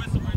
whistle.